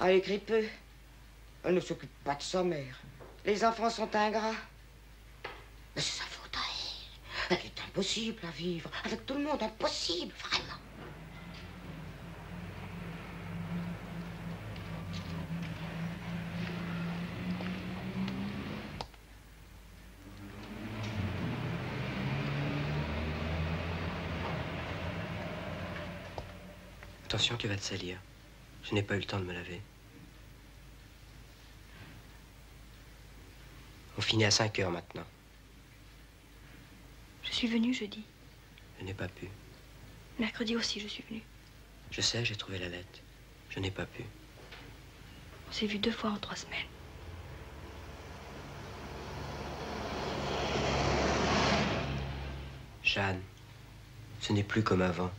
Ah, elle écrit peu. Elle ne s'occupe pas de sa mère. Les enfants sont ingrats. Mais c'est sa faute à elle. Elle est impossible à vivre. Avec tout le monde, impossible, vraiment. Attention, tu vas te salir. Je n'ai pas eu le temps de me laver. On finit à 5 heures maintenant. Je suis venue jeudi. Je n'ai pas pu. Mercredi aussi, je suis venue. Je sais, j'ai trouvé la lettre. Je n'ai pas pu. On s'est vu deux fois en trois semaines. Jeanne, ce n'est plus comme avant.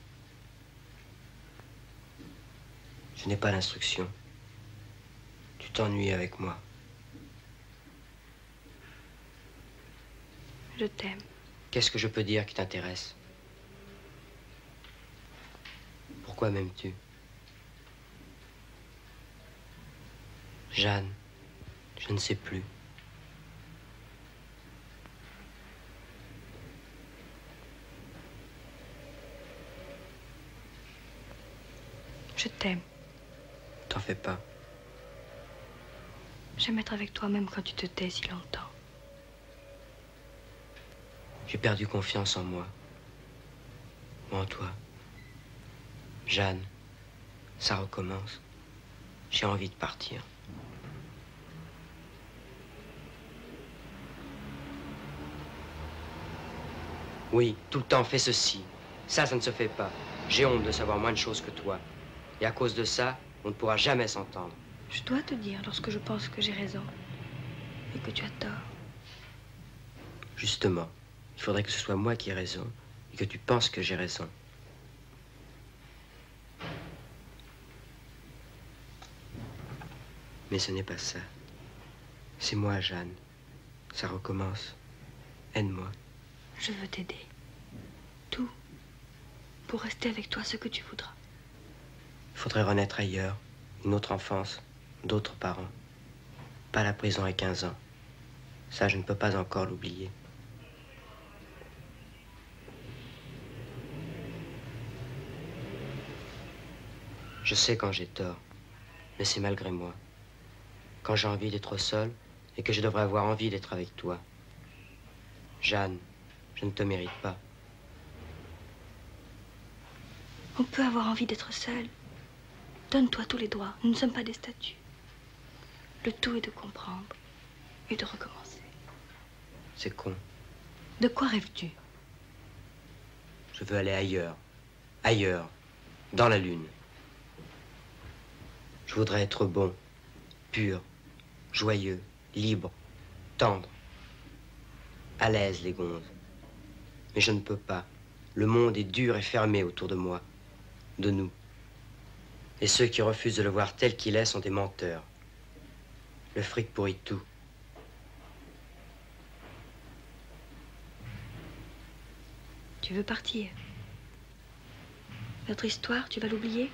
Je n'ai pas l'instruction. Tu t'ennuies avec moi. Je t'aime. Qu'est-ce que je peux dire qui t'intéresse? Pourquoi m'aimes-tu? Jeanne, je ne sais plus. Je t'aime. T'en fais pas. J'aime être avec toi même quand tu te tais si longtemps. J'ai perdu confiance en moi. Ou en toi. Jeanne, ça recommence. J'ai envie de partir. Oui, tout le temps fais ceci. Ça, ça ne se fait pas. J'ai honte de savoir moins de choses que toi. Et à cause de ça, on ne pourra jamais s'entendre. Je dois te dire lorsque je pense que j'ai raison et que tu as tort. Justement, il faudrait que ce soit moi qui ai raison et que tu penses que j'ai raison. Mais ce n'est pas ça. C'est moi, Jeanne. Ça recommence. Aide-moi. Je veux t'aider. Tout. Pour rester avec toi ce que tu voudras. Il faudrait renaître ailleurs, une autre enfance, d'autres parents. Pas la prison à 15 ans. Ça, je ne peux pas encore l'oublier. Je sais quand j'ai tort, mais c'est malgré moi. Quand j'ai envie d'être seul et que je devrais avoir envie d'être avec toi. Jeanne, je ne te mérite pas. On peut avoir envie d'être seul. Donne-toi tous les droits. Nous ne sommes pas des statues. Le tout est de comprendre et de recommencer. C'est con. De quoi rêves-tu? Je veux aller ailleurs. Ailleurs. Dans la lune. Je voudrais être bon, pur, joyeux, libre, tendre. À l'aise, les gonzes. Mais je ne peux pas. Le monde est dur et fermé autour de moi. De nous. Et ceux qui refusent de le voir tel qu'il est sont des menteurs. Le fric pourrit tout. Tu veux partir? Notre histoire, tu vas l'oublier?